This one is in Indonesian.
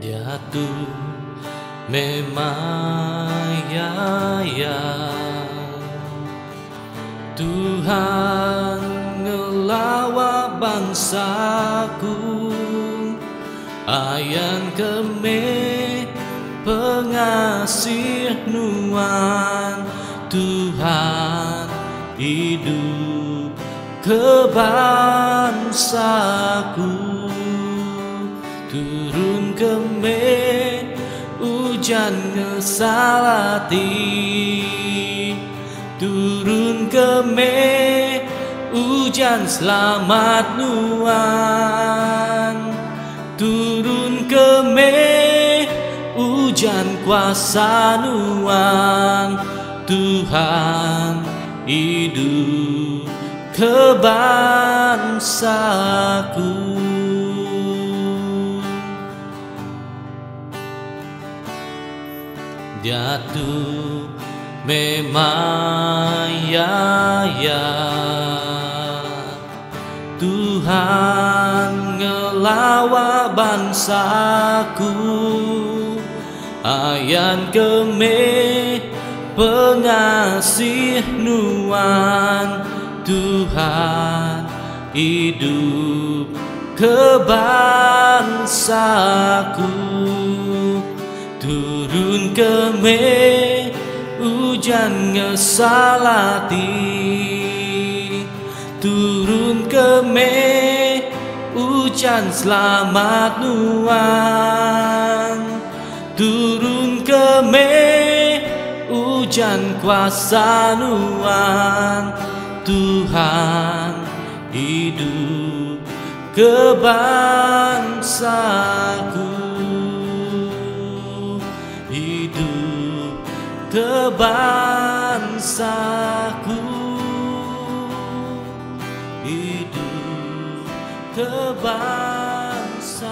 jatuh memang ya Tuhan ngelawa bangsaku. Ayan keme pengasih nuan. Tuhan hidup ke hujan ngesalati Turun keme hujan selamat nuan. Turun keme hujan kuasa nuan. Tuhan hidup ke Jatuh memang ya ya Tuhan ngelawa bangsaku Ayan keme pengasih nuan. Tuhan hidup ke keme hujan ngesalati. Turun keme hujan selamat nuan. Turun keme hujan kuasa nuan. Tuhan hidup ke bangsaku. Hidup ke bangsaku